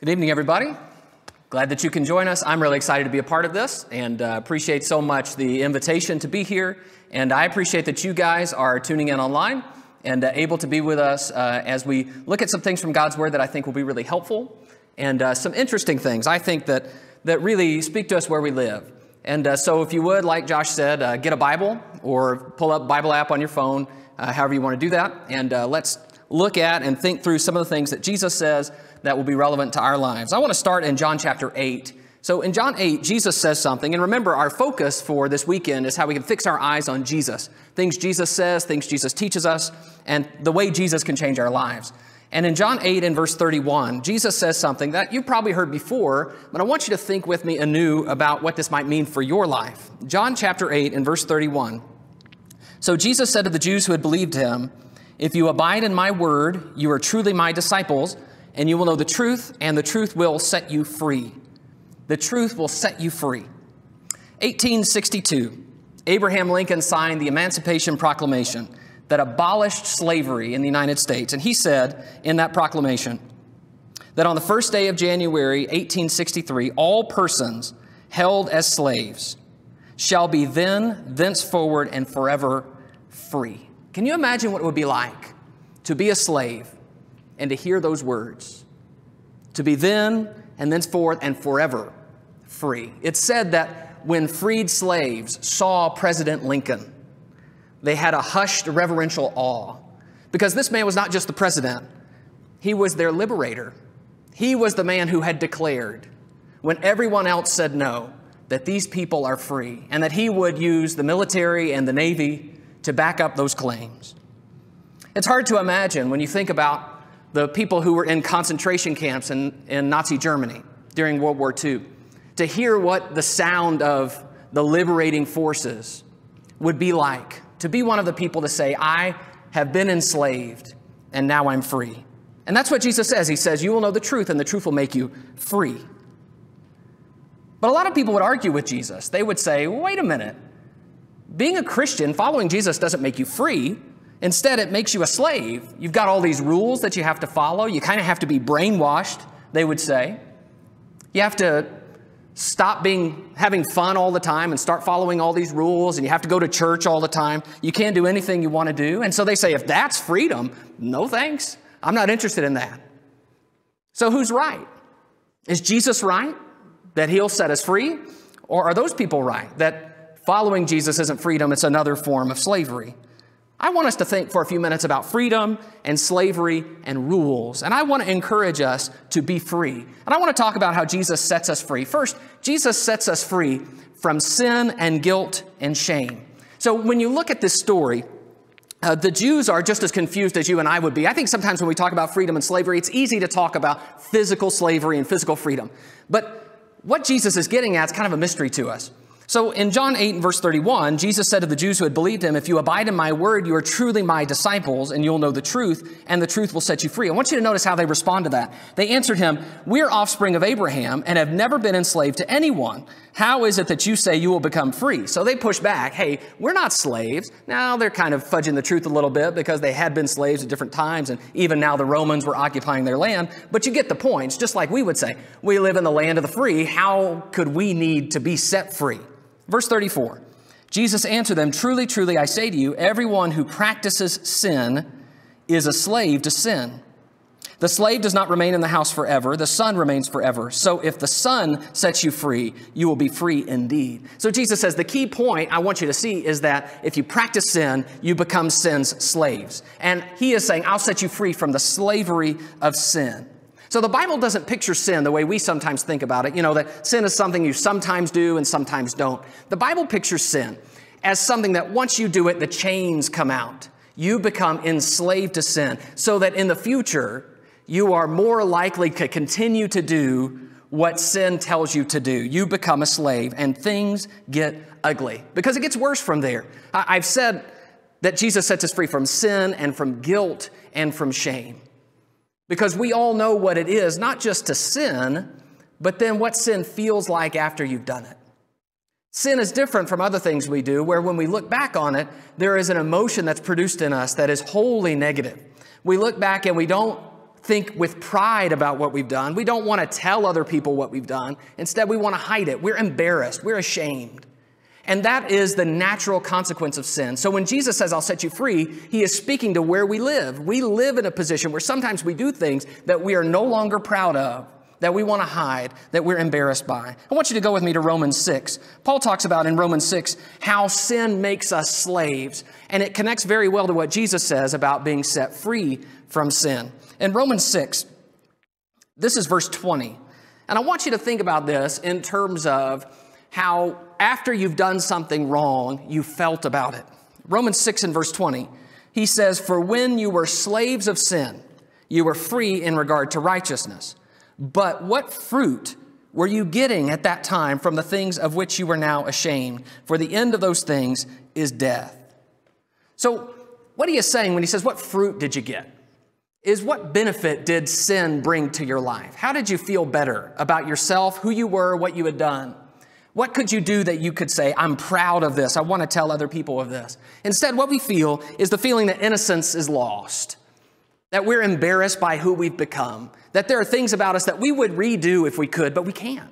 Good evening, everybody. Glad that you can join us. I'm really excited to be a part of this and uh, appreciate so much the invitation to be here. And I appreciate that you guys are tuning in online and uh, able to be with us uh, as we look at some things from God's Word that I think will be really helpful and uh, some interesting things I think that, that really speak to us where we live. And uh, so, if you would, like Josh said, uh, get a Bible or pull up Bible app on your phone, however you want to do that, and let's look at and think through some of the things that Jesus says that will be relevant to our lives. I want to start in John chapter 8. So in John 8, Jesus says something, and remember, our focus for this weekend is how we can fix our eyes on Jesus. Things Jesus says, things Jesus teaches us, and the way Jesus can change our lives. And in John 8 and verse 31, Jesus says something that you've probably heard before, but I want you to think with me anew about what this might mean for your life. John chapter 8 and verse 31. So Jesus said to the Jews who had believed him, If you abide in my word, you are truly my disciples and you will know the truth, and the truth will set you free. The truth will set you free. 1862, Abraham Lincoln signed the Emancipation Proclamation that abolished slavery in the United States. And he said in that proclamation that on the first day of January 1863, all persons held as slaves shall be then, thenceforward, and forever free. Can you imagine what it would be like to be a slave and to hear those words, to be then and thenceforth and forever free. It's said that when freed slaves saw President Lincoln, they had a hushed reverential awe because this man was not just the president, he was their liberator. He was the man who had declared, when everyone else said no, that these people are free and that he would use the military and the Navy to back up those claims. It's hard to imagine when you think about the people who were in concentration camps in, in Nazi Germany during World War II, to hear what the sound of the liberating forces would be like, to be one of the people to say, I have been enslaved and now I'm free. And that's what Jesus says. He says, You will know the truth, and the truth will make you free. But a lot of people would argue with Jesus. They would say, Wait a minute. Being a Christian, following Jesus doesn't make you free. Instead, it makes you a slave. You've got all these rules that you have to follow. You kind of have to be brainwashed, they would say. You have to stop being having fun all the time and start following all these rules and you have to go to church all the time. You can't do anything you want to do. And so they say if that's freedom, no thanks. I'm not interested in that. So who's right? Is Jesus right that he'll set us free or are those people right that following Jesus isn't freedom, it's another form of slavery? I want us to think for a few minutes about freedom and slavery and rules. And I want to encourage us to be free. And I want to talk about how Jesus sets us free. First, Jesus sets us free from sin and guilt and shame. So when you look at this story, uh, the Jews are just as confused as you and I would be. I think sometimes when we talk about freedom and slavery, it's easy to talk about physical slavery and physical freedom. But what Jesus is getting at is kind of a mystery to us. So in John 8 and verse 31, Jesus said to the Jews who had believed him, If you abide in my word, you are truly my disciples, and you'll know the truth, and the truth will set you free. I want you to notice how they respond to that. They answered him, We're offspring of Abraham and have never been enslaved to anyone. How is it that you say you will become free? So they push back, Hey, we're not slaves. Now they're kind of fudging the truth a little bit because they had been slaves at different times, and even now the Romans were occupying their land. But you get the point. It's just like we would say, We live in the land of the free. How could we need to be set free? Verse 34 Jesus answered them, Truly, truly, I say to you, everyone who practices sin is a slave to sin. The slave does not remain in the house forever, the son remains forever. So if the son sets you free, you will be free indeed. So Jesus says the key point I want you to see is that if you practice sin, you become sin's slaves. And he is saying, I'll set you free from the slavery of sin. So the Bible doesn't picture sin the way we sometimes think about it, you know, that sin is something you sometimes do and sometimes don't. The Bible pictures sin as something that once you do it, the chains come out. You become enslaved to sin so that in the future, you are more likely to continue to do what sin tells you to do. You become a slave and things get ugly because it gets worse from there. I've said that Jesus sets us free from sin and from guilt and from shame. Because we all know what it is, not just to sin, but then what sin feels like after you've done it. Sin is different from other things we do, where when we look back on it, there is an emotion that's produced in us that is wholly negative. We look back and we don't think with pride about what we've done. We don't want to tell other people what we've done. Instead, we want to hide it. We're embarrassed. We're ashamed. And that is the natural consequence of sin. So when Jesus says, I'll set you free, he is speaking to where we live. We live in a position where sometimes we do things that we are no longer proud of, that we want to hide, that we're embarrassed by. I want you to go with me to Romans 6. Paul talks about in Romans 6 how sin makes us slaves, and it connects very well to what Jesus says about being set free from sin. In Romans 6, this is verse 20. And I want you to think about this in terms of how after you've done something wrong, you felt about it. Romans 6 and verse 20, he says, For when you were slaves of sin, you were free in regard to righteousness. But what fruit were you getting at that time from the things of which you were now ashamed? For the end of those things is death. So, what he saying when he says, What fruit did you get? Is what benefit did sin bring to your life? How did you feel better about yourself, who you were, what you had done? What could you do that you could say, I'm proud of this, I want to tell other people of this? Instead, what we feel is the feeling that innocence is lost, that we're embarrassed by who we've become, that there are things about us that we would redo if we could, but we can't.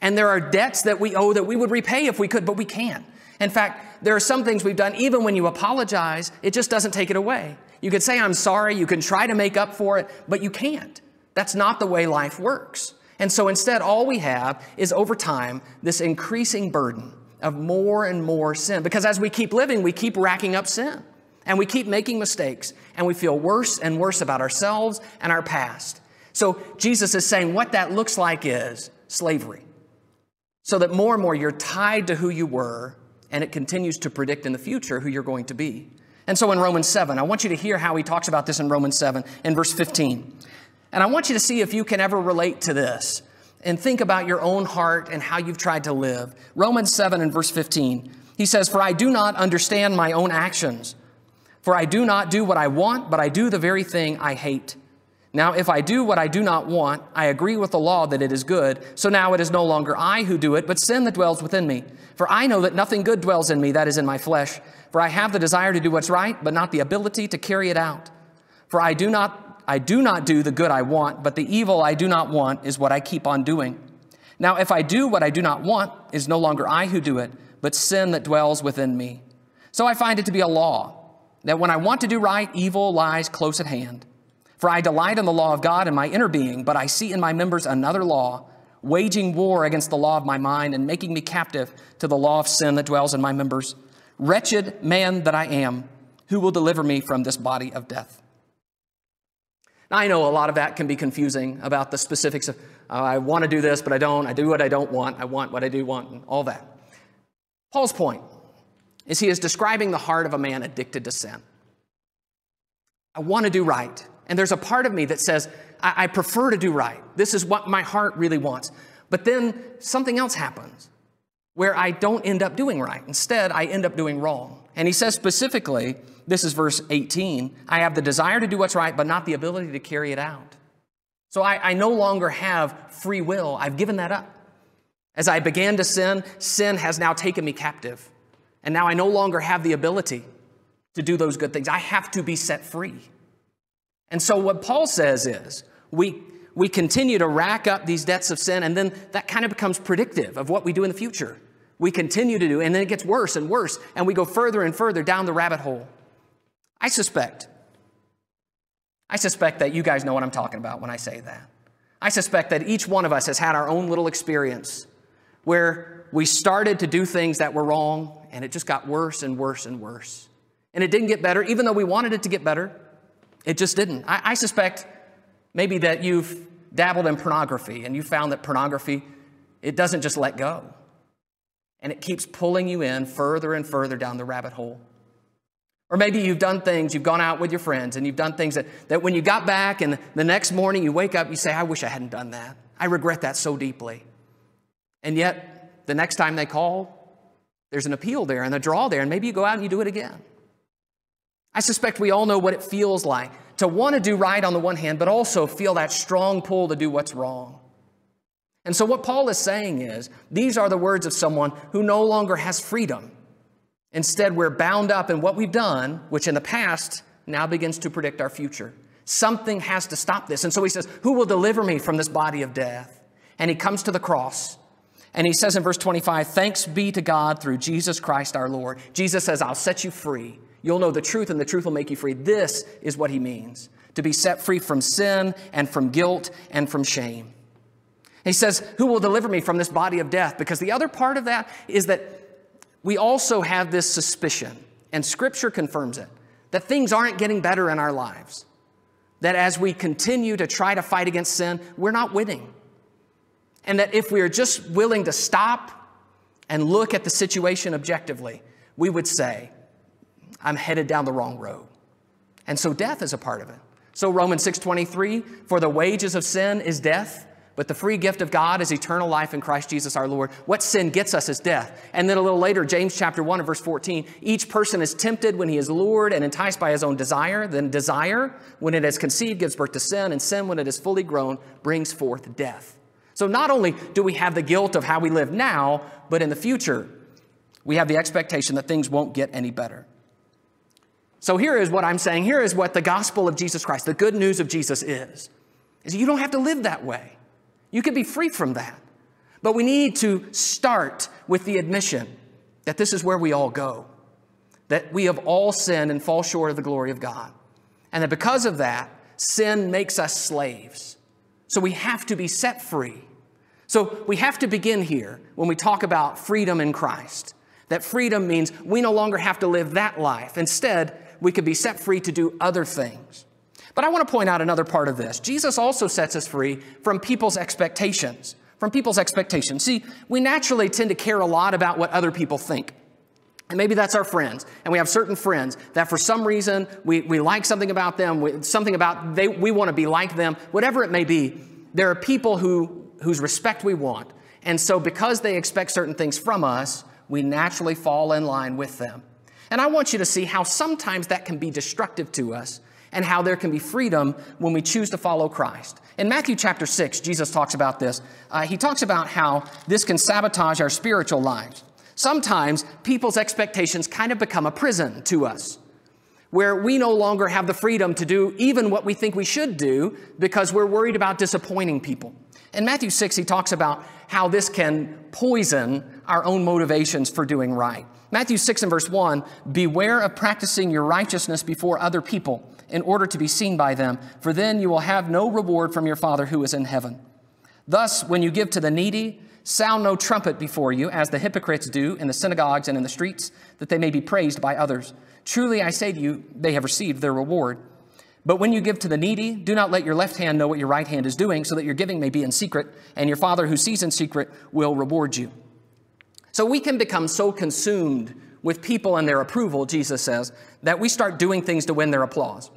And there are debts that we owe that we would repay if we could, but we can't. In fact, there are some things we've done, even when you apologize, it just doesn't take it away. You can say, I'm sorry, you can try to make up for it, but you can't. That's not the way life works. And so instead, all we have is over time this increasing burden of more and more sin. Because as we keep living, we keep racking up sin and we keep making mistakes and we feel worse and worse about ourselves and our past. So Jesus is saying what that looks like is slavery. So that more and more you're tied to who you were and it continues to predict in the future who you're going to be. And so in Romans 7, I want you to hear how he talks about this in Romans 7 in verse 15. And I want you to see if you can ever relate to this and think about your own heart and how you've tried to live. Romans 7 and verse 15, he says, For I do not understand my own actions. For I do not do what I want, but I do the very thing I hate. Now, if I do what I do not want, I agree with the law that it is good. So now it is no longer I who do it, but sin that dwells within me. For I know that nothing good dwells in me, that is in my flesh. For I have the desire to do what's right, but not the ability to carry it out. For I do not I do not do the good I want, but the evil I do not want is what I keep on doing. Now, if I do what I do not want, is no longer I who do it, but sin that dwells within me. So I find it to be a law that when I want to do right, evil lies close at hand. For I delight in the law of God in my inner being, but I see in my members another law, waging war against the law of my mind and making me captive to the law of sin that dwells in my members. Wretched man that I am, who will deliver me from this body of death? I know a lot of that can be confusing about the specifics of, uh, I want to do this, but I don't. I do what I don't want. I want what I do want, and all that. Paul's point is he is describing the heart of a man addicted to sin. I want to do right. And there's a part of me that says, I, I prefer to do right. This is what my heart really wants. But then something else happens where I don't end up doing right. Instead, I end up doing wrong. And he says specifically, this is verse 18 I have the desire to do what's right, but not the ability to carry it out. So I, I no longer have free will. I've given that up. As I began to sin, sin has now taken me captive. And now I no longer have the ability to do those good things. I have to be set free. And so what Paul says is we, we continue to rack up these debts of sin, and then that kind of becomes predictive of what we do in the future. We continue to do, and then it gets worse and worse, and we go further and further down the rabbit hole. I suspect, I suspect that you guys know what I'm talking about when I say that. I suspect that each one of us has had our own little experience where we started to do things that were wrong and it just got worse and worse and worse. And it didn't get better, even though we wanted it to get better. It just didn't. I, I suspect maybe that you've dabbled in pornography and you found that pornography, it doesn't just let go. And it keeps pulling you in further and further down the rabbit hole. Or maybe you've done things, you've gone out with your friends, and you've done things that, that when you got back and the next morning you wake up, you say, I wish I hadn't done that. I regret that so deeply. And yet, the next time they call, there's an appeal there and a draw there, and maybe you go out and you do it again. I suspect we all know what it feels like to want to do right on the one hand, but also feel that strong pull to do what's wrong. And so, what Paul is saying is these are the words of someone who no longer has freedom Instead, we're bound up in what we've done, which in the past now begins to predict our future. Something has to stop this. And so he says, Who will deliver me from this body of death? And he comes to the cross. And he says in verse 25, Thanks be to God through Jesus Christ our Lord. Jesus says, I'll set you free. You'll know the truth, and the truth will make you free. This is what he means to be set free from sin and from guilt and from shame. He says, Who will deliver me from this body of death? Because the other part of that is that we also have this suspicion, and Scripture confirms it, that things aren't getting better in our lives. That as we continue to try to fight against sin, we're not winning. And that if we are just willing to stop and look at the situation objectively, we would say, I'm headed down the wrong road. And so death is a part of it. So Romans 6:23, for the wages of sin is death, but the free gift of God is eternal life in Christ Jesus our Lord. What sin gets us is death. And then a little later, James chapter 1 and verse 14, each person is tempted when he is lured and enticed by his own desire. Then desire, when it is conceived, gives birth to sin, and sin, when it is fully grown, brings forth death. So not only do we have the guilt of how we live now, but in the future, we have the expectation that things won't get any better. So here is what I'm saying. Here is what the gospel of Jesus Christ, the good news of Jesus is. Is you don't have to live that way. You can be free from that. But we need to start with the admission that this is where we all go. That we have all sinned and fall short of the glory of God. And that because of that, sin makes us slaves. So we have to be set free. So we have to begin here when we talk about freedom in Christ. That freedom means we no longer have to live that life. Instead, we could be set free to do other things. But I want to point out another part of this. Jesus also sets us free from people's expectations. From people's expectations. See, we naturally tend to care a lot about what other people think. And maybe that's our friends. And we have certain friends that for some reason we, we like something about them, we, something about they, we want to be like them, whatever it may be. There are people who, whose respect we want. And so because they expect certain things from us, we naturally fall in line with them. And I want you to see how sometimes that can be destructive to us and how there can be freedom when we choose to follow Christ. In Matthew chapter 6, Jesus talks about this. Uh, he talks about how this can sabotage our spiritual lives. Sometimes people's expectations kind of become a prison to us, where we no longer have the freedom to do even what we think we should do because we're worried about disappointing people. In Matthew 6, he talks about how this can poison our own motivations for doing right. Matthew 6 and verse 1 Beware of practicing your righteousness before other people in order to be seen by them, for then you will have no reward from your Father who is in heaven. Thus, when you give to the needy, sound no trumpet before you, as the hypocrites do in the synagogues and in the streets, that they may be praised by others. Truly, I say to you, they have received their reward. But when you give to the needy, do not let your left hand know what your right hand is doing, so that your giving may be in secret, and your Father who sees in secret will reward you. So we can become so consumed with people and their approval, Jesus says, that we start doing things to win their applause.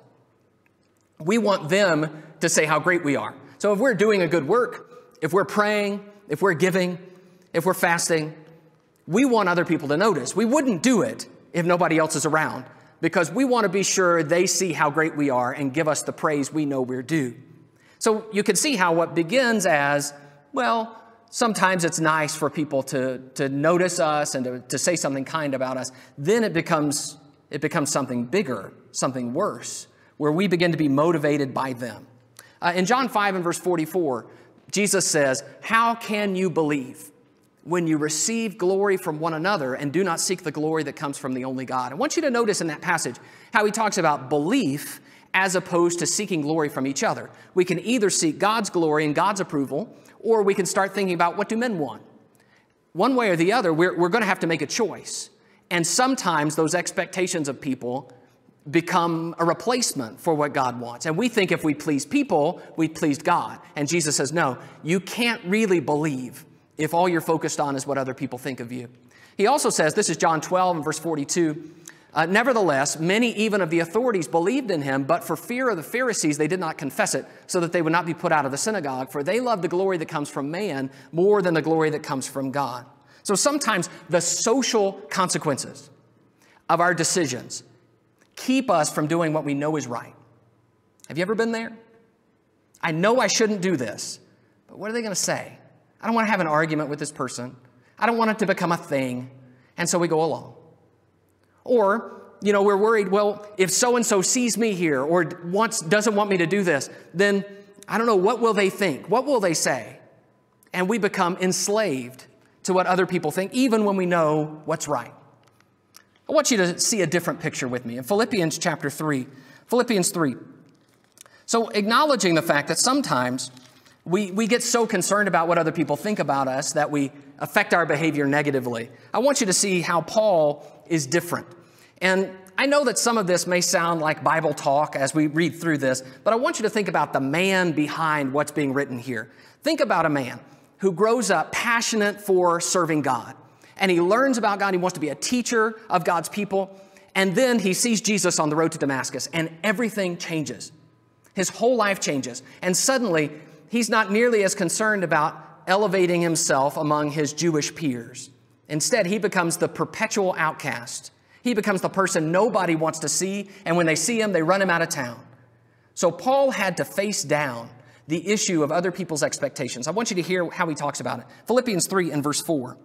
We want them to say how great we are. So if we're doing a good work, if we're praying, if we're giving, if we're fasting, we want other people to notice. We wouldn't do it if nobody else is around because we want to be sure they see how great we are and give us the praise we know we're due. So you can see how what begins as, well, sometimes it's nice for people to, to notice us and to, to say something kind about us. Then it becomes, it becomes something bigger, something worse, where we begin to be motivated by them. Uh, in John 5 and verse 44, Jesus says, How can you believe when you receive glory from one another and do not seek the glory that comes from the only God? I want you to notice in that passage how he talks about belief as opposed to seeking glory from each other. We can either seek God's glory and God's approval, or we can start thinking about what do men want. One way or the other, we're, we're going to have to make a choice. And sometimes those expectations of people become a replacement for what God wants. And we think if we please people, we pleased God. And Jesus says, no, you can't really believe if all you're focused on is what other people think of you. He also says, this is John 12 and verse 42, uh, nevertheless, many even of the authorities believed in him, but for fear of the Pharisees, they did not confess it, so that they would not be put out of the synagogue, for they love the glory that comes from man more than the glory that comes from God. So sometimes the social consequences of our decisions keep us from doing what we know is right. Have you ever been there? I know I shouldn't do this, but what are they going to say? I don't want to have an argument with this person. I don't want it to become a thing. And so we go along. Or you know, we're worried, well, if so and so sees me here or wants, doesn't want me to do this, then I don't know, what will they think? What will they say? And we become enslaved to what other people think, even when we know what's right. I want you to see a different picture with me in Philippians chapter 3. Philippians 3. So, acknowledging the fact that sometimes we, we get so concerned about what other people think about us that we affect our behavior negatively. I want you to see how Paul is different. And I know that some of this may sound like Bible talk as we read through this, but I want you to think about the man behind what's being written here. Think about a man who grows up passionate for serving God. And he learns about God. He wants to be a teacher of God's people. And then he sees Jesus on the road to Damascus, and everything changes. His whole life changes. And suddenly, he's not nearly as concerned about elevating himself among his Jewish peers. Instead, he becomes the perpetual outcast. He becomes the person nobody wants to see, and when they see him, they run him out of town. So Paul had to face down the issue of other people's expectations. I want you to hear how he talks about it. Philippians 3 and verse 4.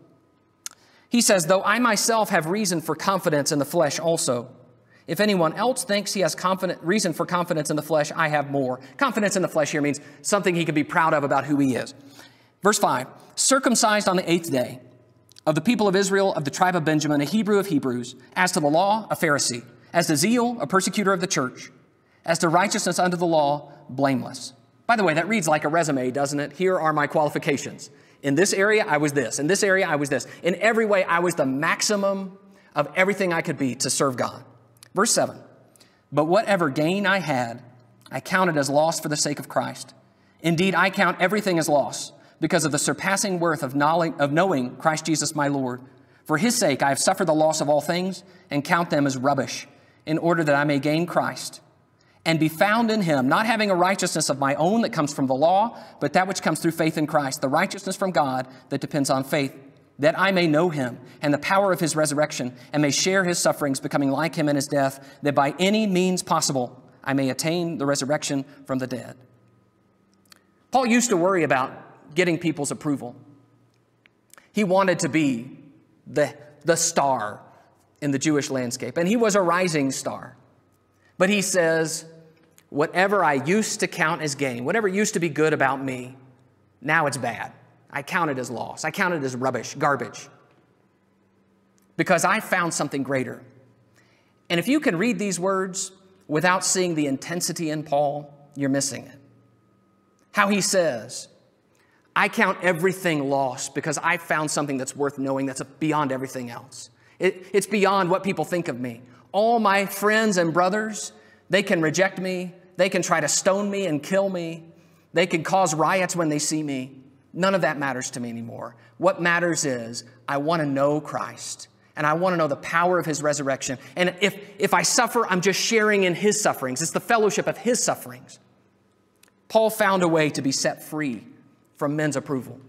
He says, Though I myself have reason for confidence in the flesh also. If anyone else thinks he has confident, reason for confidence in the flesh, I have more. Confidence in the flesh here means something he can be proud of about who he is. Verse 5 Circumcised on the eighth day, of the people of Israel, of the tribe of Benjamin, a Hebrew of Hebrews, as to the law, a Pharisee, as to zeal, a persecutor of the church, as to righteousness under the law, blameless. By the way, that reads like a resume, doesn't it? Here are my qualifications. In this area, I was this. In this area, I was this. In every way, I was the maximum of everything I could be to serve God. Verse 7 But whatever gain I had, I counted as loss for the sake of Christ. Indeed, I count everything as loss because of the surpassing worth of, of knowing Christ Jesus my Lord. For his sake, I have suffered the loss of all things and count them as rubbish, in order that I may gain Christ and be found in him, not having a righteousness of my own that comes from the law, but that which comes through faith in Christ, the righteousness from God that depends on faith, that I may know him and the power of his resurrection, and may share his sufferings, becoming like him in his death, that by any means possible I may attain the resurrection from the dead. Paul used to worry about getting people's approval. He wanted to be the, the star in the Jewish landscape, and he was a rising star. But he says, whatever I used to count as gain, whatever used to be good about me, now it's bad. I count it as loss. I count it as rubbish, garbage. Because I found something greater. And if you can read these words without seeing the intensity in Paul, you're missing it. How he says, I count everything lost because I found something that's worth knowing that's beyond everything else. It, it's beyond what people think of me. All my friends and brothers, they can reject me. They can try to stone me and kill me. They can cause riots when they see me. None of that matters to me anymore. What matters is I want to know Christ and I want to know the power of his resurrection. And if, if I suffer, I'm just sharing in his sufferings. It's the fellowship of his sufferings. Paul found a way to be set free from men's approval.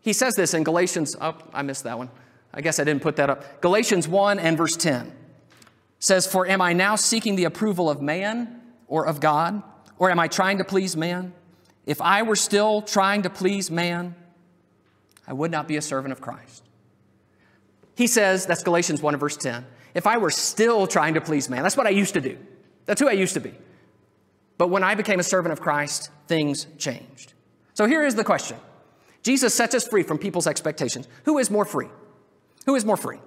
He says this in Galatians, oh, I missed that one. I guess I didn't put that up. Galatians 1 and verse 10 says, For am I now seeking the approval of man or of God? Or am I trying to please man? If I were still trying to please man, I would not be a servant of Christ. He says, that's Galatians 1 and verse 10. If I were still trying to please man, that's what I used to do. That's who I used to be. But when I became a servant of Christ, things changed. So here is the question Jesus sets us free from people's expectations. Who is more free? Who is more free?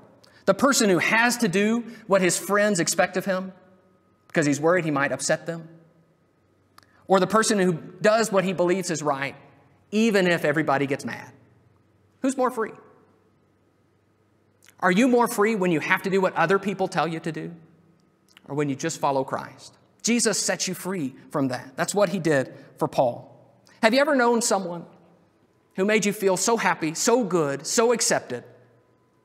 The person who has to do what his friends expect of him because he's worried he might upset them? Or the person who does what he believes is right, even if everybody gets mad? Who's more free? Are you more free when you have to do what other people tell you to do? Or when you just follow Christ? Jesus sets you free from that. That's what he did for Paul. Have you ever known someone who made you feel so happy, so good, so accepted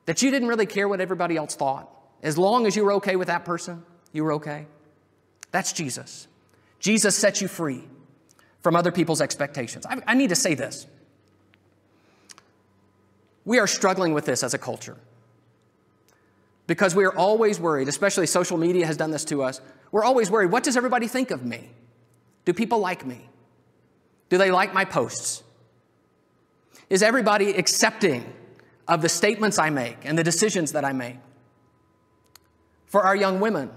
that you didn't really care what everybody else thought? As long as you were okay with that person, you were okay? That's Jesus. Jesus sets you free from other people's expectations. I, I need to say this. We are struggling with this as a culture because we are always worried, especially social media has done this to us. We're always worried what does everybody think of me? Do people like me? Do they like my posts? Is everybody accepting of the statements I make and the decisions that I make? For our young women,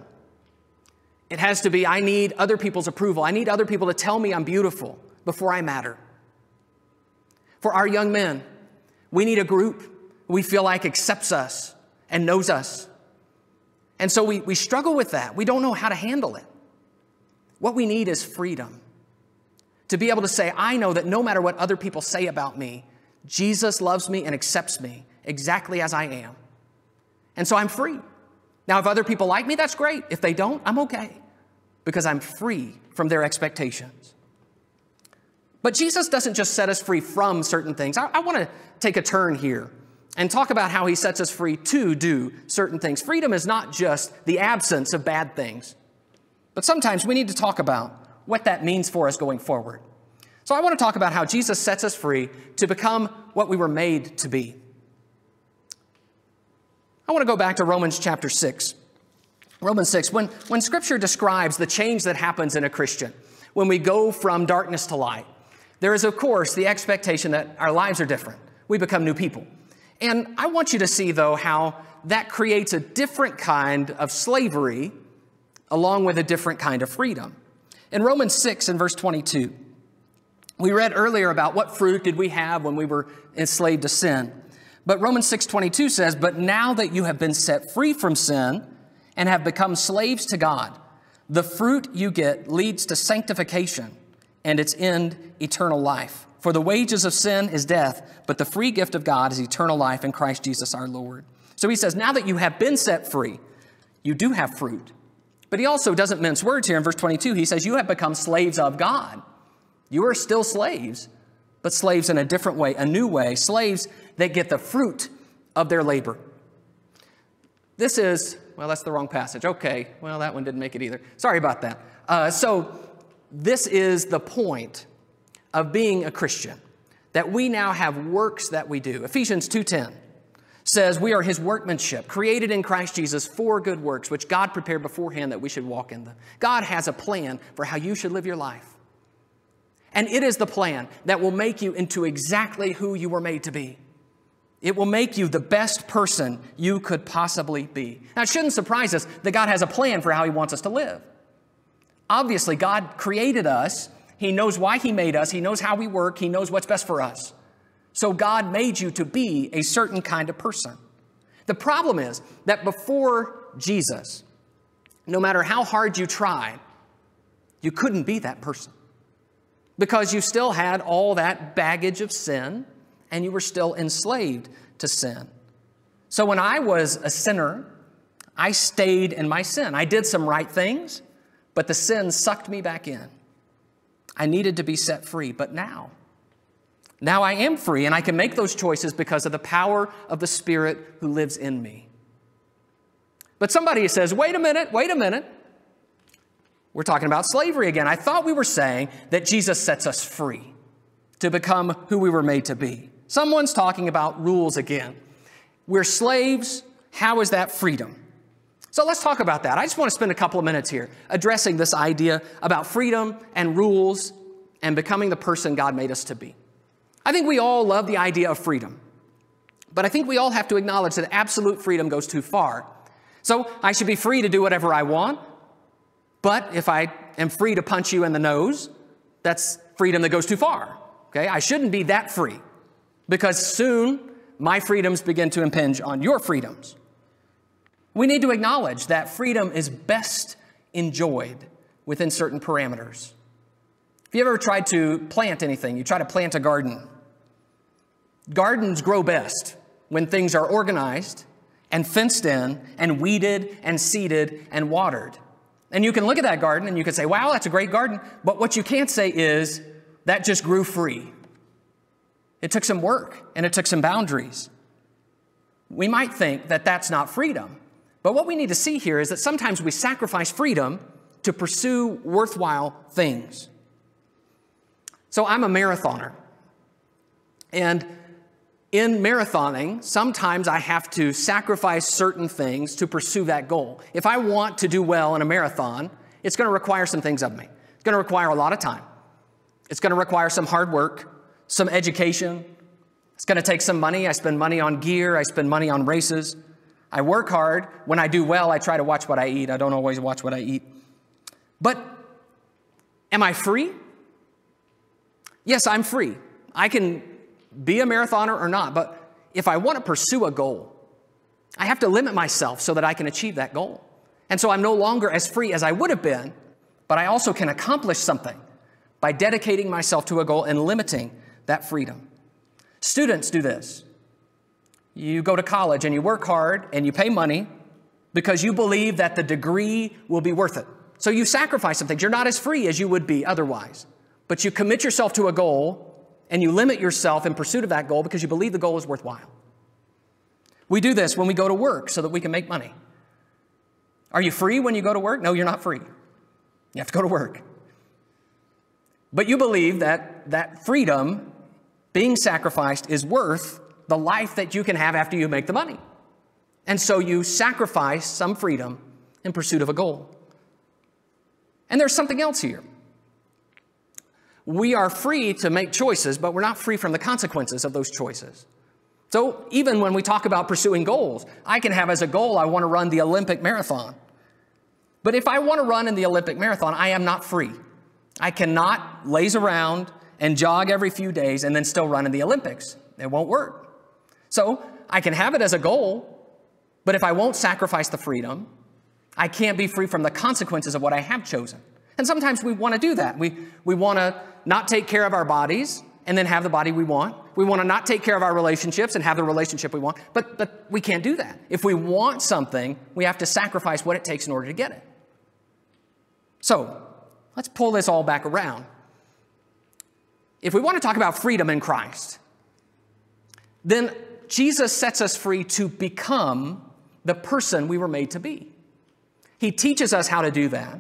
it has to be I need other people's approval. I need other people to tell me I'm beautiful before I matter. For our young men, we need a group we feel like accepts us and knows us. And so we, we struggle with that. We don't know how to handle it. What we need is freedom to be able to say, I know that no matter what other people say about me, Jesus loves me and accepts me exactly as I am. And so I'm free. Now, if other people like me, that's great. If they don't, I'm okay because I'm free from their expectations. But Jesus doesn't just set us free from certain things. I, I want to take a turn here and talk about how he sets us free to do certain things. Freedom is not just the absence of bad things, but sometimes we need to talk about what that means for us going forward. So I want to talk about how Jesus sets us free to become what we were made to be. I want to go back to Romans chapter 6. Romans 6, when, when Scripture describes the change that happens in a Christian, when we go from darkness to light, there is, of course, the expectation that our lives are different. We become new people. And I want you to see, though, how that creates a different kind of slavery along with a different kind of freedom. In Romans 6 and verse 22, we read earlier about what fruit did we have when we were enslaved to sin. But Romans 6:22 says, "But now that you have been set free from sin and have become slaves to God, the fruit you get leads to sanctification and its end eternal life. For the wages of sin is death, but the free gift of God is eternal life in Christ Jesus our Lord." So he says, "Now that you have been set free, you do have fruit." But he also doesn't mince words here in verse 22. He says, "You have become slaves of God." You are still slaves, but slaves in a different way, a new way, slaves that get the fruit of their labor. This is, well, that's the wrong passage. Okay, well, that one didn't make it either. Sorry about that. Uh, so, this is the point of being a Christian, that we now have works that we do. Ephesians 2.10 says, We are his workmanship, created in Christ Jesus for good works, which God prepared beforehand that we should walk in them. God has a plan for how you should live your life. And it is the plan that will make you into exactly who you were made to be. It will make you the best person you could possibly be. Now, it shouldn't surprise us that God has a plan for how He wants us to live. Obviously, God created us. He knows why He made us. He knows how we work. He knows what's best for us. So, God made you to be a certain kind of person. The problem is that before Jesus, no matter how hard you tried, you couldn't be that person because you still had all that baggage of sin and you were still enslaved to sin. So when I was a sinner, I stayed in my sin. I did some right things, but the sin sucked me back in. I needed to be set free, but now, now I am free and I can make those choices because of the power of the Spirit who lives in me. But somebody says, wait a minute, wait a minute. We're talking about slavery again. I thought we were saying that Jesus sets us free to become who we were made to be. Someone's talking about rules again. We're slaves. How is that freedom? So let's talk about that. I just want to spend a couple of minutes here addressing this idea about freedom and rules and becoming the person God made us to be. I think we all love the idea of freedom, but I think we all have to acknowledge that absolute freedom goes too far. So I should be free to do whatever I want. But if I am free to punch you in the nose, that's freedom that goes too far. Okay? I shouldn't be that free because soon my freedoms begin to impinge on your freedoms. We need to acknowledge that freedom is best enjoyed within certain parameters. If you ever tried to plant anything, you try to plant a garden. Gardens grow best when things are organized and fenced in and weeded and seeded and watered. And you can look at that garden and you can say, wow, that's a great garden. But what you can't say is, that just grew free. It took some work and it took some boundaries. We might think that that's not freedom. But what we need to see here is that sometimes we sacrifice freedom to pursue worthwhile things. So I'm a marathoner. And in marathoning, sometimes I have to sacrifice certain things to pursue that goal. If I want to do well in a marathon, it's going to require some things of me. It's going to require a lot of time. It's going to require some hard work, some education. It's going to take some money. I spend money on gear, I spend money on races. I work hard. When I do well, I try to watch what I eat. I don't always watch what I eat. But am I free? Yes, I'm free. I can be a marathoner or not, but if I want to pursue a goal, I have to limit myself so that I can achieve that goal. And so I'm no longer as free as I would have been, but I also can accomplish something by dedicating myself to a goal and limiting that freedom. Students do this. You go to college and you work hard and you pay money because you believe that the degree will be worth it. So you sacrifice some things. You're not as free as you would be otherwise, but you commit yourself to a goal and you limit yourself in pursuit of that goal because you believe the goal is worthwhile. We do this when we go to work so that we can make money. Are you free when you go to work? No, you're not free. You have to go to work. But you believe that that freedom being sacrificed is worth the life that you can have after you make the money. And so you sacrifice some freedom in pursuit of a goal. And there's something else here. We are free to make choices, but we're not free from the consequences of those choices. So even when we talk about pursuing goals, I can have as a goal, I want to run the Olympic marathon. But if I want to run in the Olympic marathon, I am not free. I cannot laze around and jog every few days and then still run in the Olympics. It won't work. So I can have it as a goal, but if I won't sacrifice the freedom, I can't be free from the consequences of what I have chosen. And sometimes we want to do that. We, we want to not take care of our bodies and then have the body we want. We want to not take care of our relationships and have the relationship we want, but, but we can't do that. If we want something, we have to sacrifice what it takes in order to get it. So let's pull this all back around. If we want to talk about freedom in Christ, then Jesus sets us free to become the person we were made to be. He teaches us how to do that,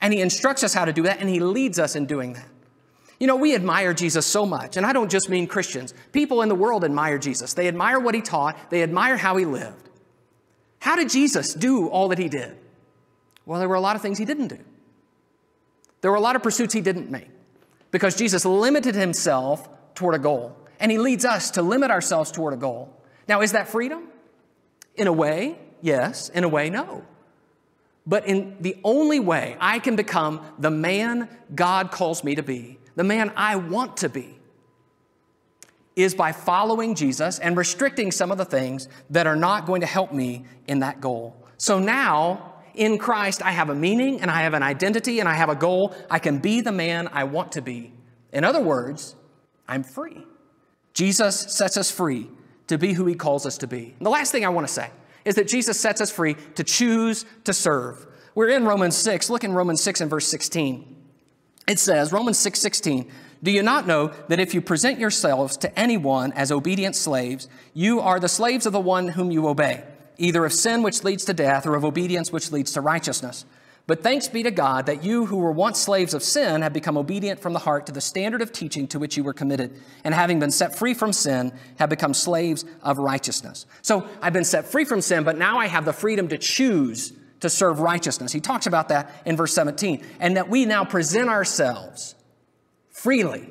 and He instructs us how to do that, and He leads us in doing that. You know, we admire Jesus so much, and I don't just mean Christians. People in the world admire Jesus. They admire what he taught, they admire how he lived. How did Jesus do all that he did? Well, there were a lot of things he didn't do. There were a lot of pursuits he didn't make because Jesus limited himself toward a goal, and he leads us to limit ourselves toward a goal. Now, is that freedom? In a way, yes. In a way, no. But in the only way I can become the man God calls me to be the man I want to be, is by following Jesus and restricting some of the things that are not going to help me in that goal. So now, in Christ, I have a meaning and I have an identity and I have a goal. I can be the man I want to be. In other words, I'm free. Jesus sets us free to be who he calls us to be. And the last thing I want to say is that Jesus sets us free to choose to serve. We're in Romans 6. Look in Romans 6 and verse 16. It says, Romans 6 16, do you not know that if you present yourselves to anyone as obedient slaves, you are the slaves of the one whom you obey, either of sin which leads to death or of obedience which leads to righteousness? But thanks be to God that you who were once slaves of sin have become obedient from the heart to the standard of teaching to which you were committed, and having been set free from sin, have become slaves of righteousness. So I've been set free from sin, but now I have the freedom to choose to serve righteousness. He talks about that in verse 17. And that we now present ourselves freely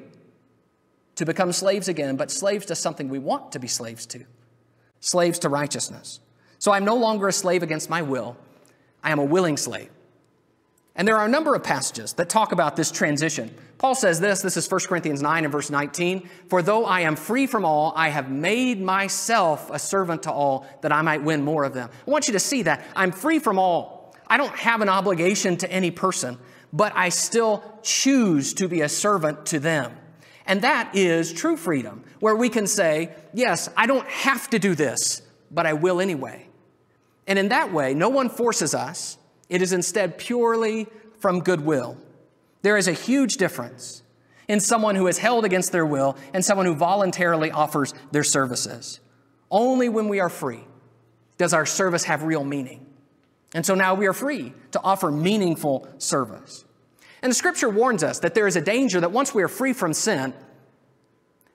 to become slaves again, but slaves to something we want to be slaves to slaves to righteousness. So I'm no longer a slave against my will, I am a willing slave. And there are a number of passages that talk about this transition. Paul says this, this is 1 Corinthians 9 and verse 19, For though I am free from all, I have made myself a servant to all that I might win more of them. I want you to see that. I'm free from all. I don't have an obligation to any person, but I still choose to be a servant to them. And that is true freedom, where we can say, Yes, I don't have to do this, but I will anyway. And in that way, no one forces us. It is instead purely from goodwill. There is a huge difference in someone who is held against their will and someone who voluntarily offers their services. Only when we are free does our service have real meaning. And so now we are free to offer meaningful service. And the scripture warns us that there is a danger that once we are free from sin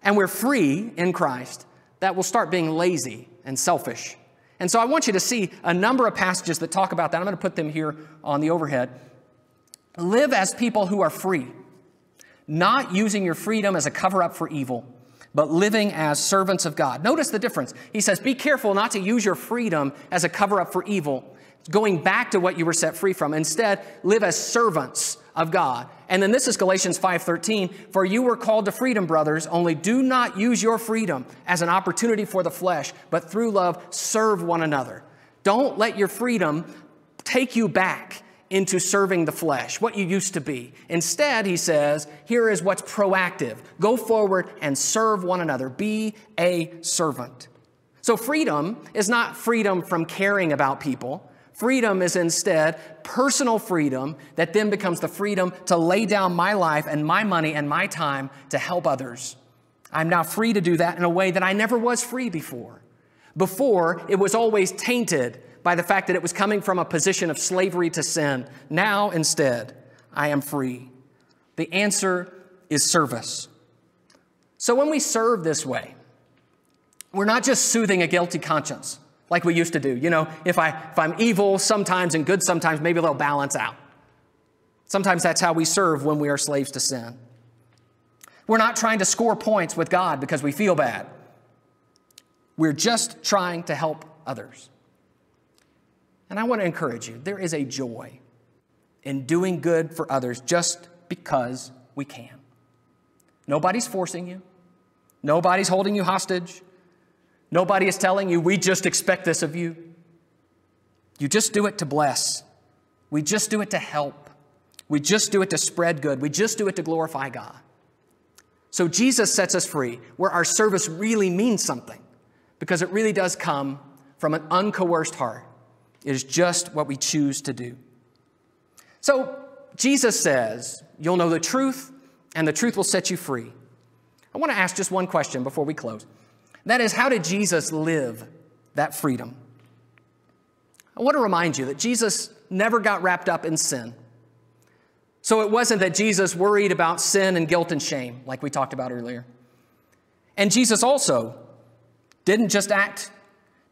and we're free in Christ, that we'll start being lazy and selfish and so I want you to see a number of passages that talk about that. I'm going to put them here on the overhead. Live as people who are free, not using your freedom as a cover up for evil, but living as servants of God. Notice the difference. He says, Be careful not to use your freedom as a cover up for evil, going back to what you were set free from. Instead, live as servants of God. And then this is Galatians 5:13, for you were called to freedom, brothers, only do not use your freedom as an opportunity for the flesh, but through love serve one another. Don't let your freedom take you back into serving the flesh, what you used to be. Instead, he says, here is what's proactive. Go forward and serve one another. Be a servant. So freedom is not freedom from caring about people. Freedom is instead personal freedom that then becomes the freedom to lay down my life and my money and my time to help others. I'm now free to do that in a way that I never was free before. Before, it was always tainted by the fact that it was coming from a position of slavery to sin. Now, instead, I am free. The answer is service. So when we serve this way, we're not just soothing a guilty conscience like we used to do. You know, if, I, if I'm evil sometimes and good sometimes, maybe they'll balance out. Sometimes that's how we serve when we are slaves to sin. We're not trying to score points with God because we feel bad. We're just trying to help others. And I want to encourage you there is a joy in doing good for others just because we can. Nobody's forcing you, nobody's holding you hostage. Nobody is telling you, we just expect this of you. You just do it to bless. We just do it to help. We just do it to spread good. We just do it to glorify God. So Jesus sets us free where our service really means something because it really does come from an uncoerced heart. It is just what we choose to do. So Jesus says, You'll know the truth, and the truth will set you free. I want to ask just one question before we close. That is, how did Jesus live that freedom? I want to remind you that Jesus never got wrapped up in sin. So it wasn't that Jesus worried about sin and guilt and shame, like we talked about earlier. And Jesus also didn't just act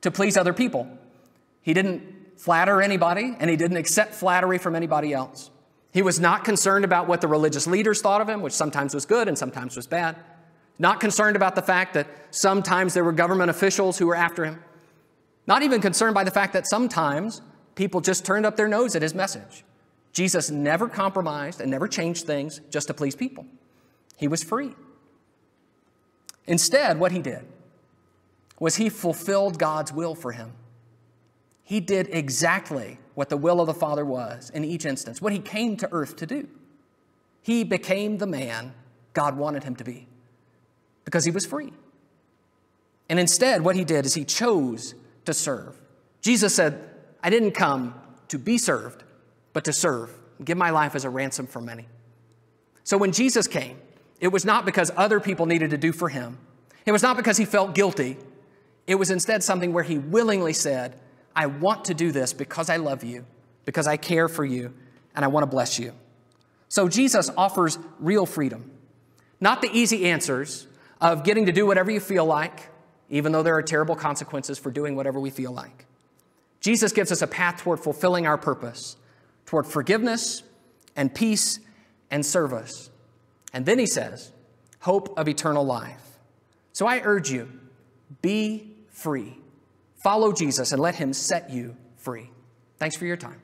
to please other people. He didn't flatter anybody, and he didn't accept flattery from anybody else. He was not concerned about what the religious leaders thought of him, which sometimes was good and sometimes was bad. Not concerned about the fact that sometimes there were government officials who were after him. Not even concerned by the fact that sometimes people just turned up their nose at his message. Jesus never compromised and never changed things just to please people. He was free. Instead, what he did was he fulfilled God's will for him. He did exactly what the will of the Father was in each instance, what he came to earth to do. He became the man God wanted him to be because he was free. And instead, what he did is he chose to serve. Jesus said, I didn't come to be served, but to serve, give my life as a ransom for many. So when Jesus came, it was not because other people needed to do for him, it was not because he felt guilty. It was instead something where he willingly said, I want to do this because I love you, because I care for you, and I want to bless you. So Jesus offers real freedom, not the easy answers, of getting to do whatever you feel like, even though there are terrible consequences for doing whatever we feel like. Jesus gives us a path toward fulfilling our purpose, toward forgiveness and peace and service. And then he says, hope of eternal life. So I urge you, be free. Follow Jesus and let him set you free. Thanks for your time.